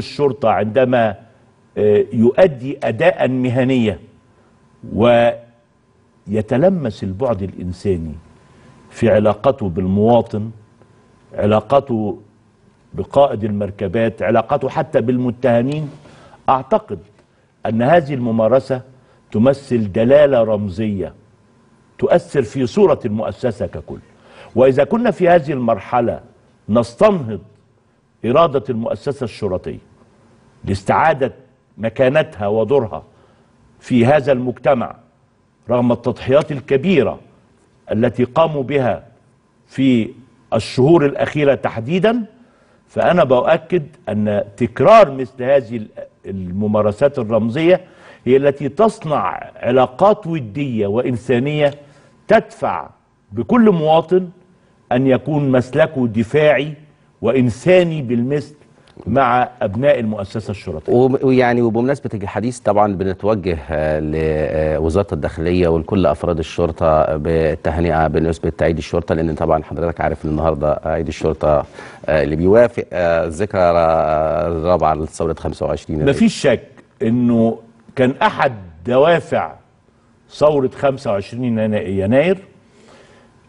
الشرطة عندما آه، يؤدي أداء مهنيا ويتلمس البعد الإنساني في علاقته بالمواطن علاقته بقائد المركبات علاقته حتى بالمتهمين أعتقد أن هذه الممارسة تمثل دلالة رمزية تؤثر في صورة المؤسسة ككل. وإذا كنا في هذه المرحلة نستنهض إرادة المؤسسة الشرطية. لاستعادة مكانتها ودورها في هذا المجتمع رغم التضحيات الكبيرة التي قاموا بها في الشهور الأخيرة تحديدا فأنا بؤكد أن تكرار مثل هذه الممارسات الرمزية هي التي تصنع علاقات ودية وإنسانية تدفع بكل مواطن أن يكون مسلكه دفاعي وإنساني بالمثل مع أبناء المؤسسة الشرطية وب- ويعني وبمناسبة الحديث طبعا بنتوجه آه، لوزارة الداخلية ولكل أفراد الشرطة بالتهنئة بنسبة عيد الشرطة لأن طبعا حضرتك عارف إن النهاردة عيد الشرطة آه، اللي بيوافق آه، الذكرى آه، الرابعة لثورة 25 يناير. مفيش شك إنه كان أحد دوافع ثورة 25 ينا- يناير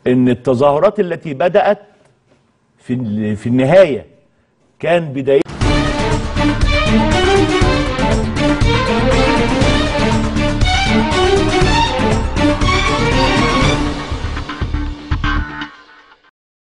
إن التظاهرات التي بدأت في في النهاية كان بداية